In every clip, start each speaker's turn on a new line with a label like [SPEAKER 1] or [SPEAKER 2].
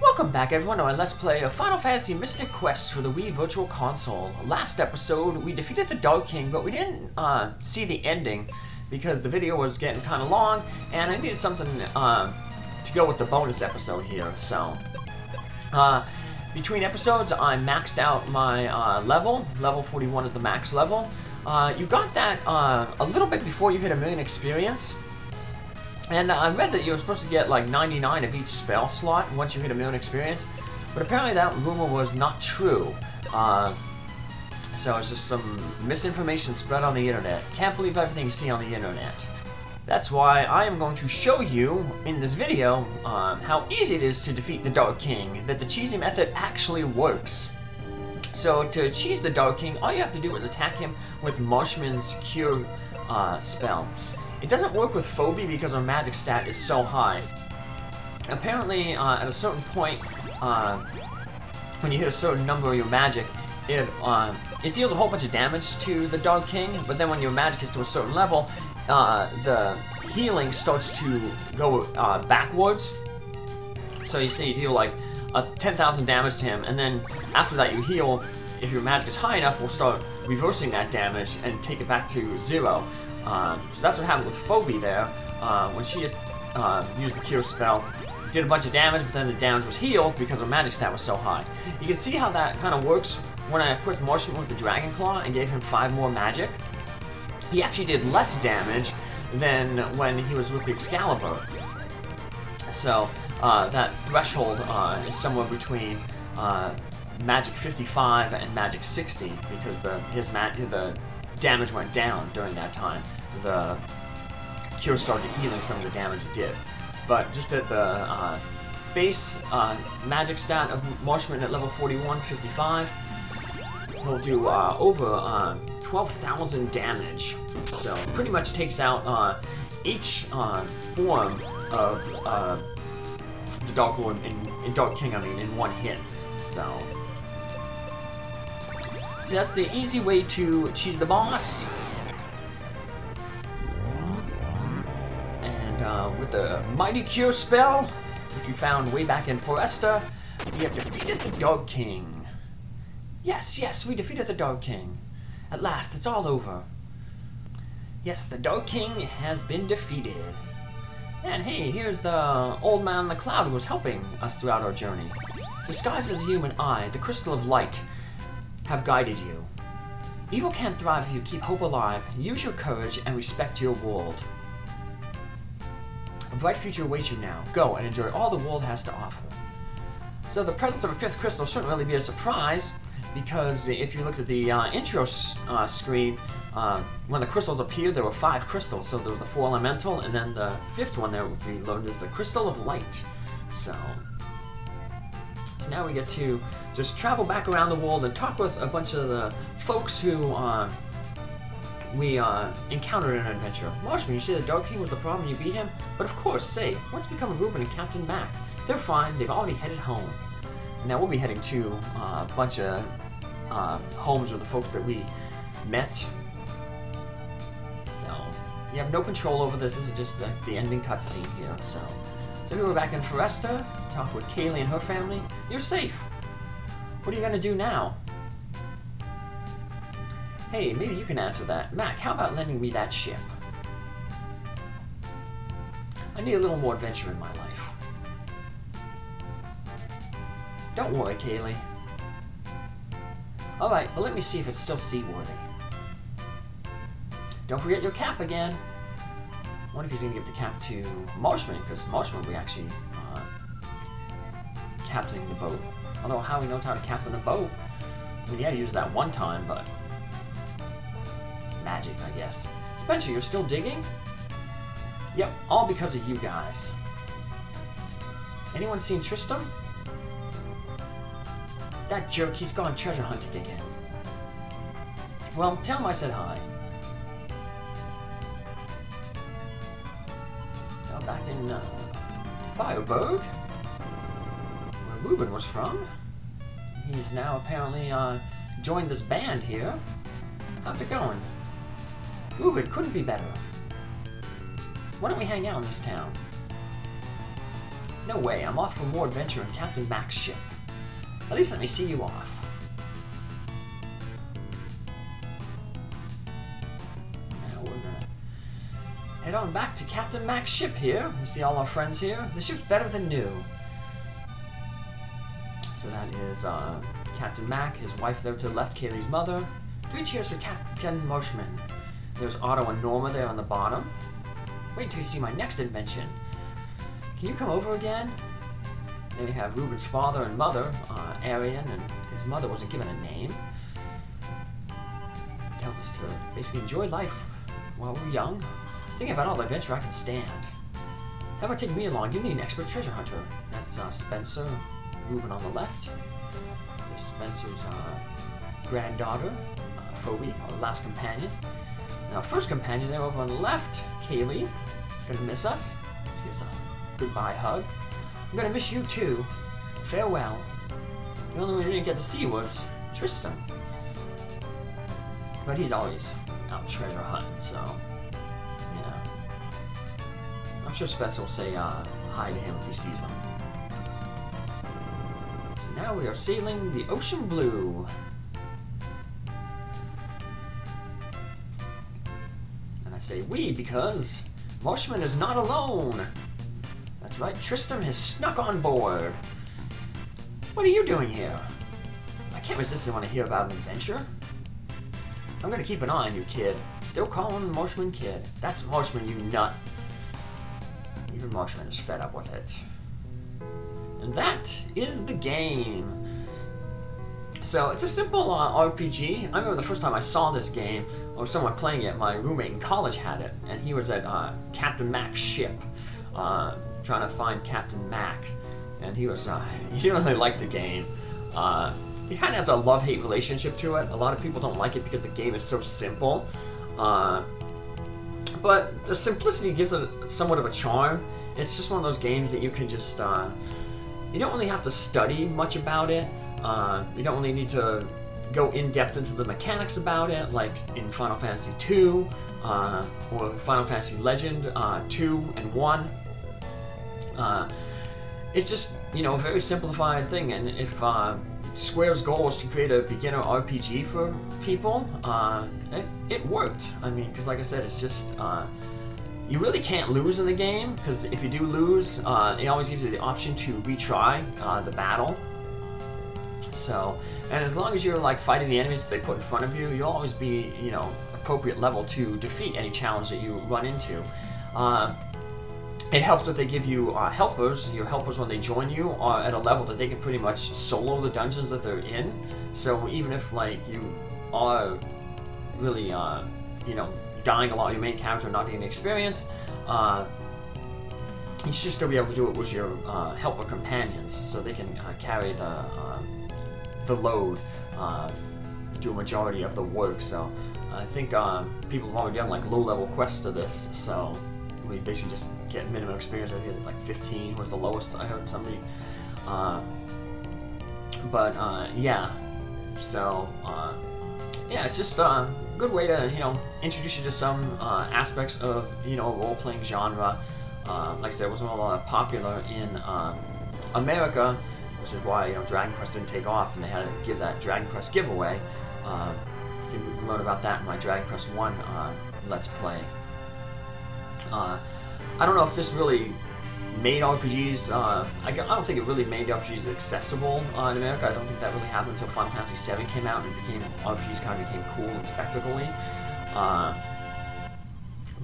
[SPEAKER 1] Welcome back everyone to my Let's Play of Final Fantasy Mystic Quest for the Wii Virtual Console. Last episode, we defeated the Dark King, but we didn't uh, see the ending because the video was getting kind of long, and I needed something uh, to go with the bonus episode here, so... Uh, between episodes, I maxed out my uh, level. Level 41 is the max level. Uh, you got that uh, a little bit before you hit a million experience. And I read that you were supposed to get like 99 of each spell slot once you hit a million experience, but apparently that rumor was not true. Uh, so it's just some misinformation spread on the internet. Can't believe everything you see on the internet. That's why I am going to show you in this video um, how easy it is to defeat the Dark King, that the cheesy method actually works. So to cheese the Dark King, all you have to do is attack him with Marshman's Cure uh, spell. It doesn't work with Phoebe because our magic stat is so high. Apparently, uh, at a certain point, uh, when you hit a certain number of your magic, it uh, it deals a whole bunch of damage to the Dark King, but then when your magic gets to a certain level, uh, the healing starts to go uh, backwards. So you see, you deal like a 10,000 damage to him, and then after that you heal. If your magic is high enough, we'll start reversing that damage and take it back to zero. Um, so that's what happened with Phoebe there. Uh, when she uh, used the Cure spell, did a bunch of damage, but then the damage was healed because her magic stat was so high. You can see how that kind of works when I equipped Marshman with the Dragon Claw and gave him 5 more magic. He actually did less damage than when he was with the Excalibur. So, uh, that threshold uh, is somewhere between uh, Magic 55 and Magic 60 because the his ma the damage went down during that time. The cure started healing some of the damage it did. But just at the uh, base uh, magic stat of Marshman at level 41, 55, he'll do uh, over uh, 12,000 damage. So pretty much takes out uh, each uh, form of the Dark Lord in Dark King, I mean, in one hit. So that's the easy way to cheese the boss. And uh, with the Mighty Cure spell, which we found way back in Foresta, we have defeated the Dog King. Yes, yes, we defeated the Dog King. At last, it's all over. Yes, the Dog King has been defeated. And hey, here's the old man in the cloud who was helping us throughout our journey. Disguised as a human eye, the Crystal of Light have guided you. Evil can't thrive if you keep hope alive, use your courage, and respect your world. A bright future awaits you now. Go and enjoy all the world has to offer. So the presence of a fifth crystal shouldn't really be a surprise, because if you look at the uh, intro uh, screen, uh, when the crystals appeared, there were five crystals. So there was the four elemental, and then the fifth one there we learned is the crystal of light. So now we get to just travel back around the world and talk with a bunch of the folks who uh, we uh, encountered in an adventure. Marshman, you say the Dark King was the problem, you beat him? But of course, say, what's become of Reuben and Captain Mac? They're fine, they've already headed home. Now we'll be heading to uh, a bunch of uh, homes with the folks that we met. So, you have no control over this, this is just the, the ending cutscene here, so... So we were back in Foresta, talk with Kaeli and her family. You're safe. What are you gonna do now? Hey, maybe you can answer that. Mac, how about lending me that ship? I need a little more adventure in my life. Don't worry, Kaeli. Alright, but let me see if it's still seaworthy. Don't forget your cap again. I wonder if he's gonna give the cap to Marshman, because Marshman be actually captaining the boat. Although how he knows how to captain a boat. I mean, he had to use that one time, but... Magic, I guess. Spencer, you're still digging? Yep, all because of you guys. Anyone seen Tristam? That jerk, he's gone treasure hunting again. Well, tell him I said hi. back in uh, Fireburg, Reuben was from. He's now apparently uh, joined this band here. How's it going? Reuben couldn't be better. Why don't we hang out in this town? No way, I'm off for more adventure in Captain Mac's ship. At least let me see you off. Now we're gonna head on back to Captain Mac's ship here. You see all our friends here? The ship's better than new. So that is uh, Captain Mac, his wife there to the left, Kaeli's mother. Three cheers for Captain Marshman. There's Otto and Norma there on the bottom. Wait until you see my next invention. Can you come over again? Then we have Reuben's father and mother, uh, Arion, and his mother wasn't given a name. Tells us to basically enjoy life while we're young. Thinking about all the adventure I can stand. How about taking me along? Give me an expert treasure hunter. That's uh, Spencer, Reuben on the left. There's Spencer's uh, granddaughter, uh, Phoebe, our last companion. Now, first companion there over on the left, Kaeli. Gonna miss us. She gives a goodbye hug. I'm gonna miss you too. Farewell. The only one we didn't get to see was Tristan. But he's always out treasure hunting, so yeah. I'm sure Spencer will say uh, hi to him if he sees him. Now we are sailing the ocean blue. And I say we because Marshman is not alone. That's right, Tristam has snuck on board. What are you doing here? I can't resist to want to hear about an adventure. I'm gonna keep an eye on you, kid. Still calling Marshman kid. That's Marshman, you nut. Even Marshman is fed up with it. And that is the game. So it's a simple uh, RPG. I remember the first time I saw this game, or someone playing it, my roommate in college had it, and he was at uh, Captain Mac's ship, uh, trying to find Captain Mac, and he was uh, he didn't really like the game. Uh, he kind of has a love-hate relationship to it. A lot of people don't like it because the game is so simple. Uh, but the simplicity gives it somewhat of a charm. It's just one of those games that you can just you don't really have to study much about it. Uh, you don't really need to go in depth into the mechanics about it, like in Final Fantasy II uh, or Final Fantasy Legend uh, 2 and 1. Uh, it's just you know a very simplified thing, and if uh, Square's goal is to create a beginner RPG for people, uh, it, it worked. I mean, because like I said, it's just you really can't lose in the game because if you do lose, uh, it always gives you the option to retry uh, the battle. So, and as long as you're like fighting the enemies that they put in front of you, you'll always be, you know, appropriate level to defeat any challenge that you run into. Uh, it helps that they give you uh, helpers. Your helpers, when they join you, are at a level that they can pretty much solo the dungeons that they're in. So even if like you are really, uh, you know, dying a lot, your main character not getting experience, uh, you should still be able to do it with your uh, helper companions, so they can uh, carry the uh, the load, uh, do a majority of the work. So I think uh, people have already done like low level quests to this, so we basically just get minimum experience. I think like 15 was the lowest I heard somebody. but yeah, so yeah, it's just a good way to you know introduce you to some uh, aspects of you know role playing genre. Uh, like I said, it wasn't a lot popular in um, America, which is why you know Dragon Quest didn't take off, and they had to give that Dragon Quest giveaway. Uh, you can learn about that in my Dragon Quest One uh, Let's Play. Uh, I don't know if this really made RPGs. Uh, I, I, don't think it really made RPGs accessible uh, in America. I don't think that really happened until Final Fantasy VII came out and became RPGs kind of became cool and spectacly. Uh,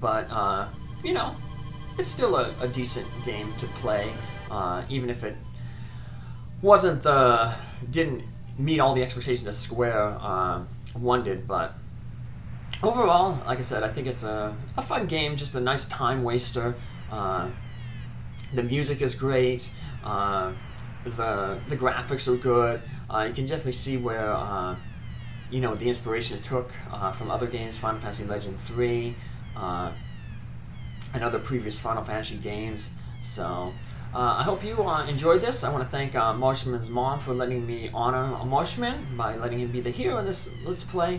[SPEAKER 1] but uh, you know, it's still a, a, decent game to play, uh, even if it wasn't the didn't meet all the expectations that Square uh, did. But overall, like I said, I think it's a, a fun game, just a nice time waster. The music is great. Uh, the the graphics are good. Uh, you can definitely see where uh, you know the inspiration it took uh, from other games, Final Fantasy Legend Three, uh, and other previous Final Fantasy games. So. Uh, I hope you enjoyed this. I want to thank Marshman's mom for letting me honor Marshman by letting him be the hero in this Let's Play.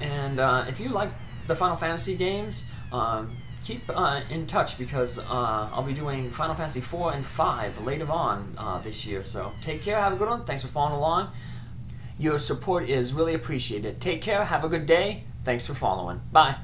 [SPEAKER 1] And if you like the Final Fantasy games, um, keep uh, in touch because uh, I'll be doing Final Fantasy 4 and 5 later on uh, this year. So take care, have a good one. Thanks for following along. Your support is really appreciated. Take care, have a good day. Thanks for following. Bye.